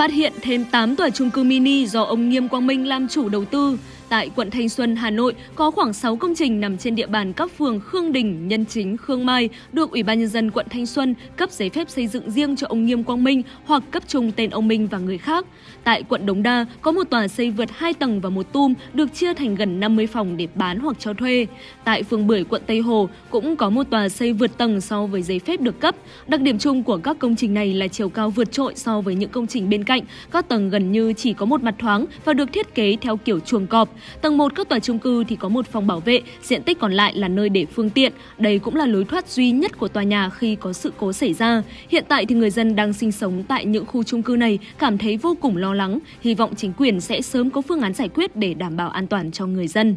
Phát hiện thêm 8 tòa chung cư mini do ông Nghiêm Quang Minh làm chủ đầu tư. Tại quận Thanh Xuân, Hà Nội có khoảng 6 công trình nằm trên địa bàn các phường Khương Đình, Nhân Chính, Khương Mai được Ủy ban nhân dân quận Thanh Xuân cấp giấy phép xây dựng riêng cho ông Nghiêm Quang Minh hoặc cấp chung tên ông Minh và người khác. Tại quận Đống Đa có một tòa xây vượt 2 tầng và một tum được chia thành gần 50 phòng để bán hoặc cho thuê. Tại phường Bưởi, quận Tây Hồ cũng có một tòa xây vượt tầng so với giấy phép được cấp. Đặc điểm chung của các công trình này là chiều cao vượt trội so với những công trình bên cạnh. Các tầng gần như chỉ có một mặt thoáng và được thiết kế theo kiểu chuồng cọp. Tầng 1 các tòa chung cư thì có một phòng bảo vệ, diện tích còn lại là nơi để phương tiện. Đây cũng là lối thoát duy nhất của tòa nhà khi có sự cố xảy ra. Hiện tại thì người dân đang sinh sống tại những khu chung cư này cảm thấy vô cùng lo lắng, hy vọng chính quyền sẽ sớm có phương án giải quyết để đảm bảo an toàn cho người dân.